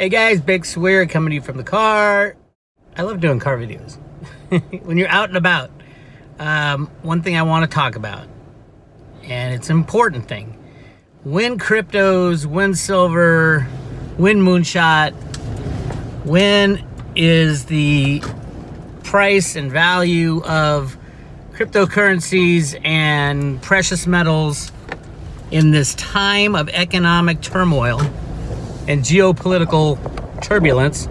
Hey guys, Bix Weir coming to you from the car. I love doing car videos. when you're out and about, um, one thing I want to talk about, and it's an important thing. When cryptos, when silver, when moonshot, when is the price and value of cryptocurrencies and precious metals in this time of economic turmoil and geopolitical turbulence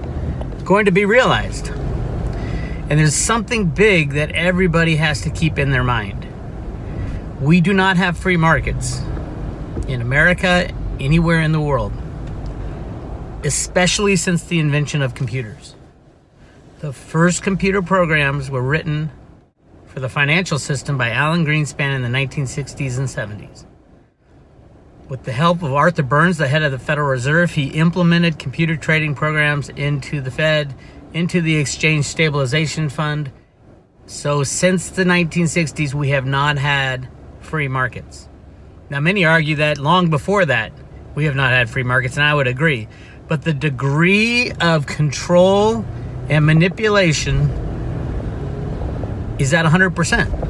going to be realized. And there's something big that everybody has to keep in their mind. We do not have free markets in America, anywhere in the world, especially since the invention of computers. The first computer programs were written for the financial system by Alan Greenspan in the 1960s and 70s. With the help of Arthur Burns, the head of the Federal Reserve, he implemented computer trading programs into the Fed, into the Exchange Stabilization Fund. So, since the 1960s, we have not had free markets. Now, many argue that long before that, we have not had free markets, and I would agree. But the degree of control and manipulation is at 100%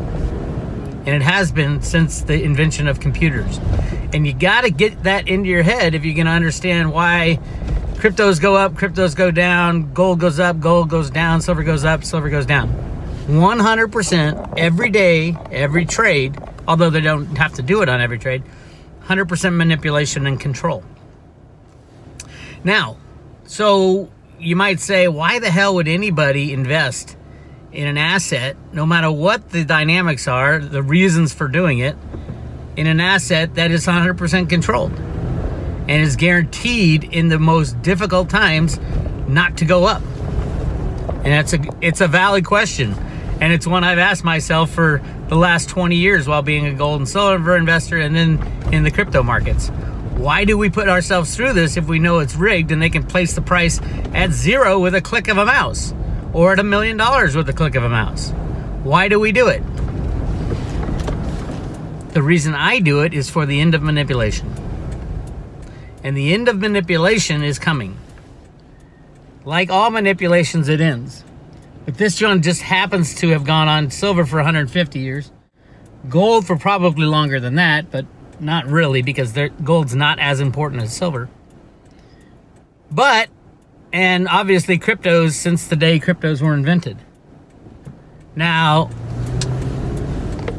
and it has been since the invention of computers. And you got to get that into your head if you're going to understand why cryptos go up, cryptos go down, gold goes up, gold goes down, silver goes up, silver goes down. 100% every day, every trade, although they don't have to do it on every trade, 100% manipulation and control. Now, so you might say, why the hell would anybody invest in an asset, no matter what the dynamics are, the reasons for doing it, in an asset that is 100% controlled and is guaranteed in the most difficult times not to go up. And that's a it's a valid question. And it's one I've asked myself for the last 20 years while being a gold and silver investor and then in the crypto markets. Why do we put ourselves through this if we know it's rigged and they can place the price at zero with a click of a mouse? or at a million dollars with a click of a mouse. Why do we do it? The reason I do it is for the end of manipulation. And the end of manipulation is coming. Like all manipulations, it ends. But this one just happens to have gone on silver for 150 years, gold for probably longer than that, but not really because gold's not as important as silver. But and obviously cryptos since the day cryptos were invented. Now,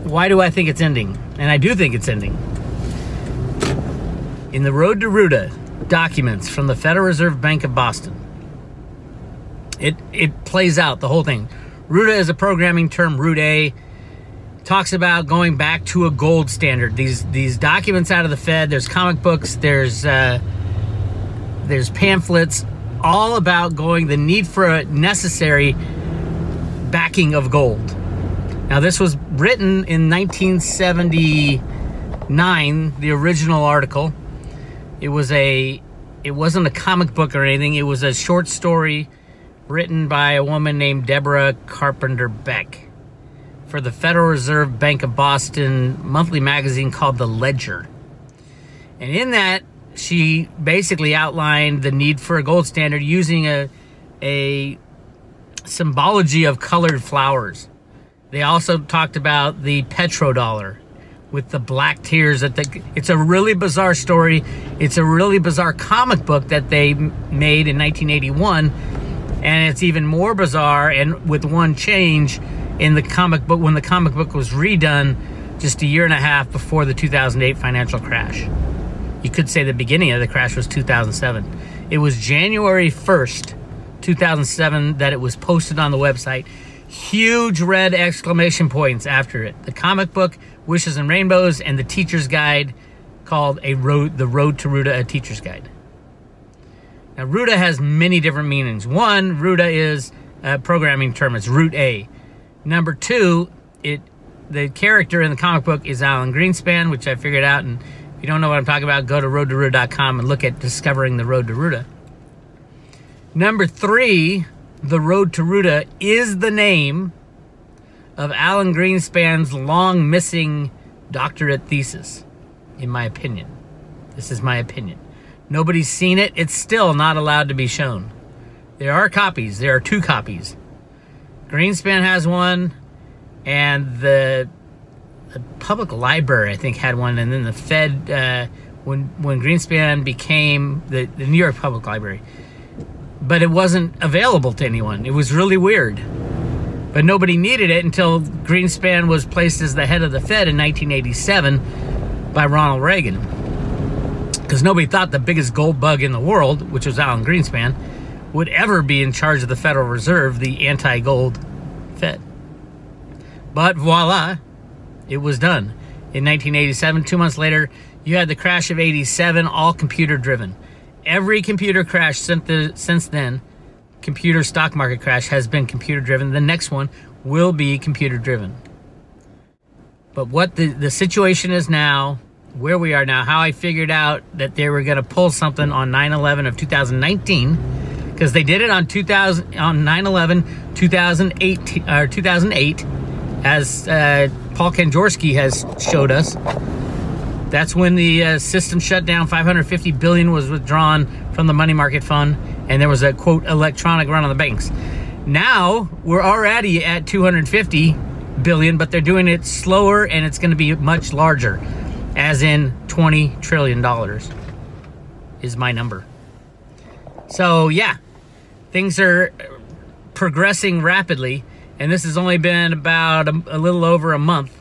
why do I think it's ending? And I do think it's ending. In the Road to Roota documents from the Federal Reserve Bank of Boston, it, it plays out the whole thing. Roota is a programming term, Root A talks about going back to a gold standard. These these documents out of the Fed, there's comic books, there's uh, there's pamphlets, all about going the need for a necessary backing of gold. Now, this was written in 1979, the original article. It was a it wasn't a comic book or anything. It was a short story written by a woman named Deborah Carpenter Beck for the Federal Reserve Bank of Boston monthly magazine called The Ledger. And in that she basically outlined the need for a gold standard using a a symbology of colored flowers. They also talked about the petrodollar with the black tears that the, it's a really bizarre story. It's a really bizarre comic book that they made in 1981 and it's even more bizarre and with one change in the comic book when the comic book was redone just a year and a half before the 2008 financial crash you could say the beginning of the crash was 2007. It was January 1st, 2007, that it was posted on the website. Huge red exclamation points after it. The comic book, Wishes and Rainbows, and the teacher's guide called a road, The Road to Roota, a teacher's guide. Now, Roota has many different meanings. One, Roota is a programming term. It's root A. Number two, it the character in the comic book is Alan Greenspan, which I figured out and if you don't know what I'm talking about, go to roadtoroota.com and look at discovering the road to Roota. Number three, the road to Roota is the name of Alan Greenspan's long missing doctorate thesis, in my opinion. This is my opinion. Nobody's seen it. It's still not allowed to be shown. There are copies. There are two copies. Greenspan has one, and the, the public library, I think, had one, and then the Fed, uh, when when Greenspan became the, the New York Public Library, but it wasn't available to anyone. It was really weird. But nobody needed it until Greenspan was placed as the head of the Fed in 1987 by Ronald Reagan. Because nobody thought the biggest gold bug in the world, which was Alan Greenspan, would ever be in charge of the Federal Reserve, the anti gold Fed. But voila, it was done. In 1987, two months later, you had the crash of 87, all computer driven. Every computer crash since then, computer stock market crash, has been computer driven. The next one will be computer driven. But what the, the situation is now, where we are now, how I figured out that they were going to pull something on 9 11 of 2019, because they did it on 2000 on 9 11 2008, or 2008, as uh, Paul Kanjorski has showed us. That's when the uh, system shut down. 550 billion was withdrawn from the money market fund, and there was a quote electronic run on the banks. Now we're already at 250 billion, but they're doing it slower, and it's going to be much larger, as in 20 trillion dollars is my number. So yeah, things are progressing rapidly, and this has only been about a, a little over a month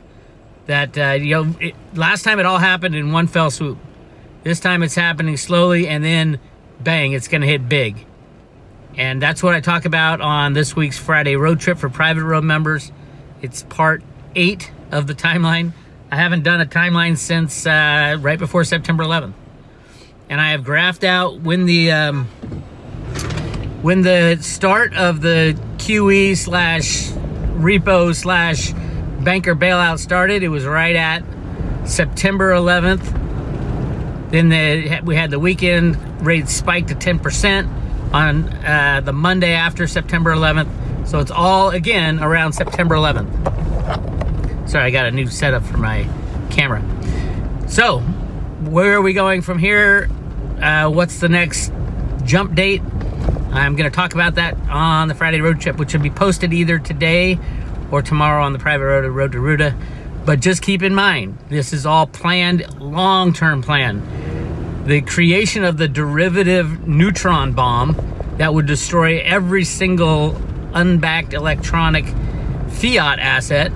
that uh, you know it, last time it all happened in one fell swoop. This time it's happening slowly and then bang it's going to hit big. And that's what i talk about on this week's friday road trip for private road members. It's part eight of the timeline. I haven't done a timeline since uh, right before september 11th and i have graphed out when the um, when the start of the qe slash repo slash banker bailout started, it was right at September 11th. Then the, we had the weekend rate spike to 10% on uh, the Monday after September 11th. So it's all again around September 11th. Sorry, I got a new setup for my camera. So, where are we going from here? Uh, what's the next jump date? I'm going to talk about that on the Friday road trip, which will be posted either today or tomorrow on the private road to Road to Roota. But just keep in mind, this is all planned, long-term plan. The creation of the derivative neutron bomb that would destroy every single unbacked electronic fiat asset,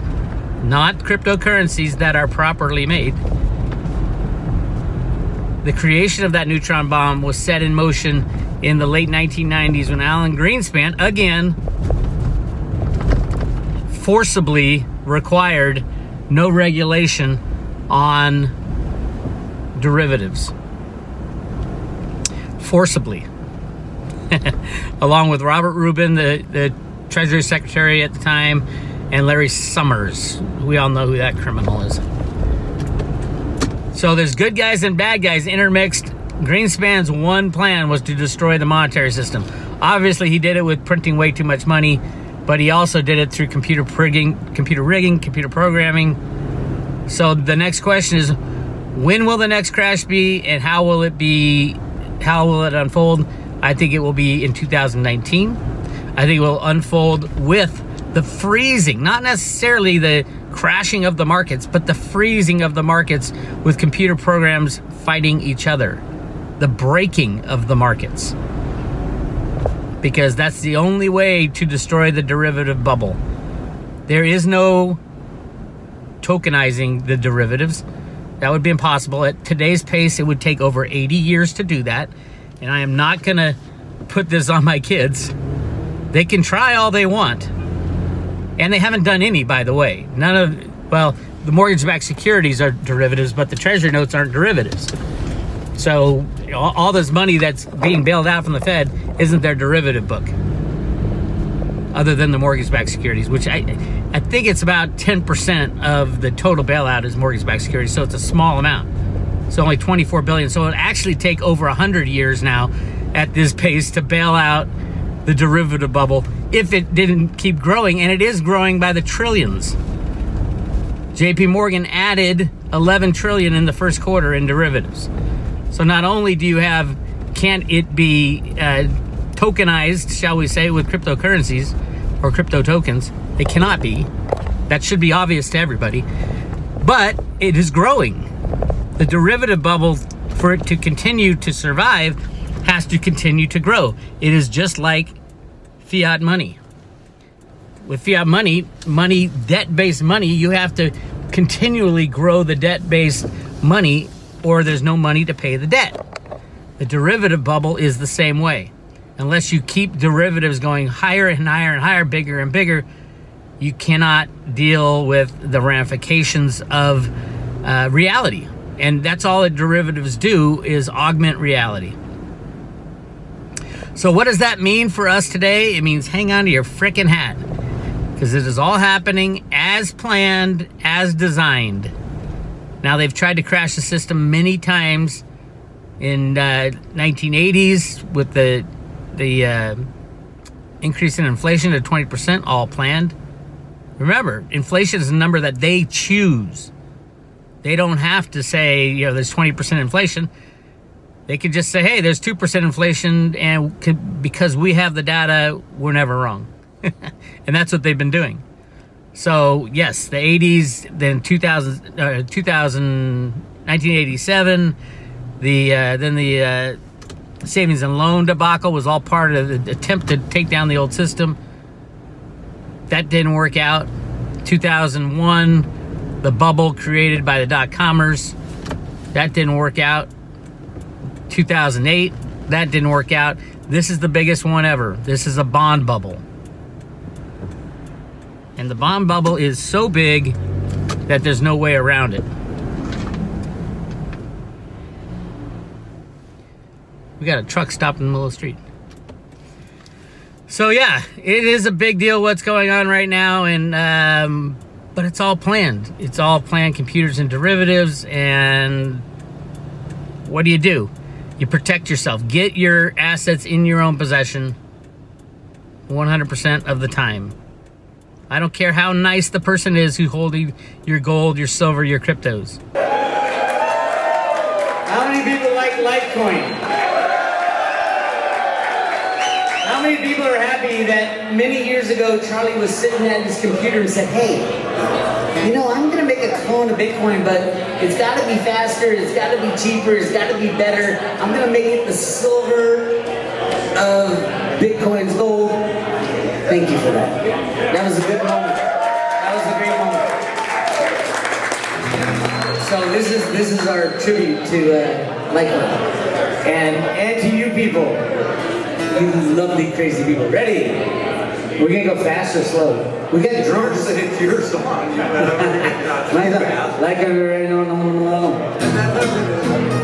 not cryptocurrencies that are properly made. The creation of that neutron bomb was set in motion in the late 1990s when Alan Greenspan, again, forcibly required no regulation on derivatives. Forcibly. Along with Robert Rubin, the, the Treasury Secretary at the time, and Larry Summers. We all know who that criminal is. So there's good guys and bad guys intermixed. Greenspan's one plan was to destroy the monetary system. Obviously, he did it with printing way too much money but he also did it through computer rigging, computer rigging, computer programming. So the next question is, when will the next crash be, and how will it be? How will it unfold? I think it will be in 2019. I think it will unfold with the freezing, not necessarily the crashing of the markets, but the freezing of the markets with computer programs fighting each other, the breaking of the markets because that's the only way to destroy the derivative bubble. There is no tokenizing the derivatives. That would be impossible. At today's pace, it would take over 80 years to do that. And I am not going to put this on my kids. They can try all they want. And they haven't done any, by the way. None of, well, the mortgage backed securities are derivatives, but the treasury notes aren't derivatives. So all, all this money that's being bailed out from the Fed isn't their derivative book, other than the mortgage-backed securities, which I I think it's about 10% of the total bailout is mortgage-backed securities, so it's a small amount. So only 24 billion. So it actually take over 100 years now at this pace to bail out the derivative bubble if it didn't keep growing, and it is growing by the trillions. JP Morgan added 11 trillion in the first quarter in derivatives. So not only do you have, can it be uh, tokenized, shall we say, with cryptocurrencies or crypto tokens? It cannot be. That should be obvious to everybody. But it is growing. The derivative bubble, for it to continue to survive, has to continue to grow. It is just like fiat money. With fiat money, money, debt based money, you have to continually grow the debt based money or there's no money to pay the debt. The derivative bubble is the same way. Unless you keep derivatives going higher and higher and higher, bigger and bigger, you cannot deal with the ramifications of uh, reality. And that's all that derivatives do is augment reality. So what does that mean for us today? It means hang on to your freaking hat because it is all happening as planned, as designed. Now they've tried to crash the system many times in uh, 1980s with the the uh, increase in inflation to 20%, all planned. Remember, inflation is a number that they choose. They don't have to say, you know, there's 20% inflation. They could just say, hey, there's 2% inflation, and could, because we have the data, we're never wrong. and that's what they've been doing. So, yes, the 80s, then 2000, uh, 2000 1987, the, uh, then the uh, savings and loan debacle was all part of the attempt to take down the old system. That didn't work out. 2001, the bubble created by the dot comers, that didn't work out. 2008, that didn't work out. This is the biggest one ever. This is a bond bubble. And the bond bubble is so big that there's no way around it. We got a truck stopped in the middle of the street. So yeah, it is a big deal what's going on right now, and um, but it's all planned. It's all planned computers and derivatives, and what do you do? You protect yourself. Get your assets in your own possession 100% of the time. I don't care how nice the person is who's holding your gold, your silver, your cryptos. How many people like Litecoin? How many people are happy that many years ago Charlie was sitting at his computer and said, hey, you know, I'm gonna make a clone of Bitcoin, but it's gotta be faster, it's gotta be cheaper, it's gotta be better. I'm gonna make it the silver of Bitcoin's gold. Thank you for that. That was a good moment. That was a great moment. So this is this is our tribute to uh, Litecoin. And and to you people, you lovely crazy people. Ready? We're gonna go fast or slow? We got drums. It's your song. like, like I'm ready, no, no, no,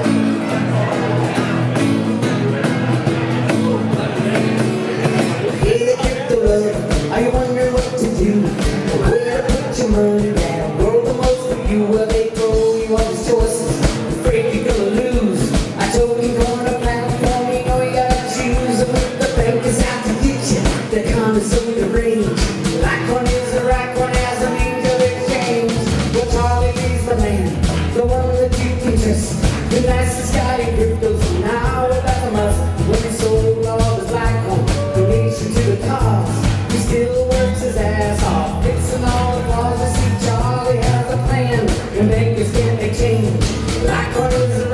Litecoin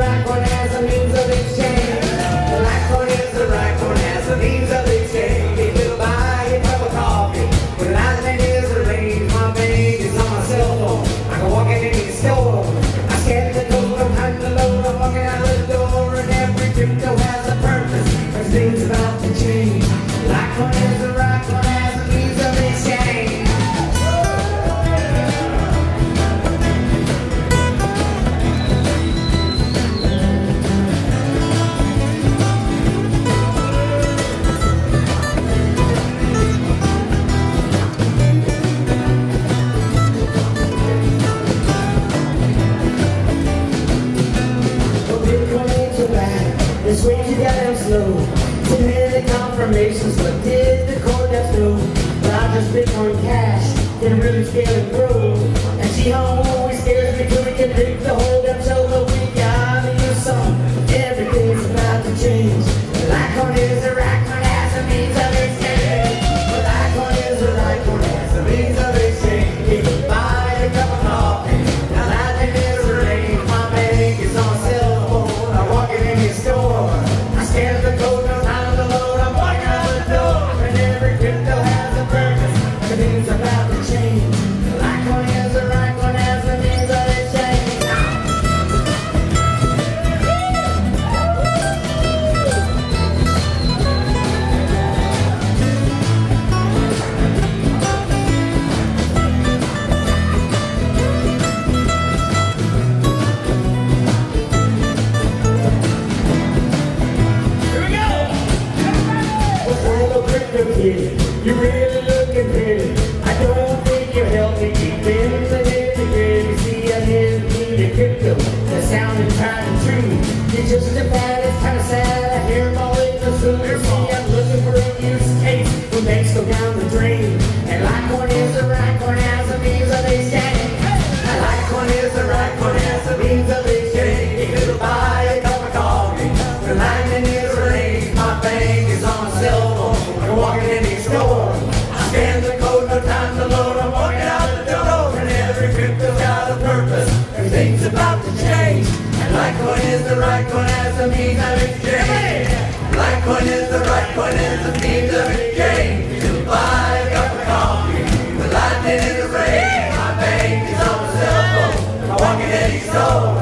walking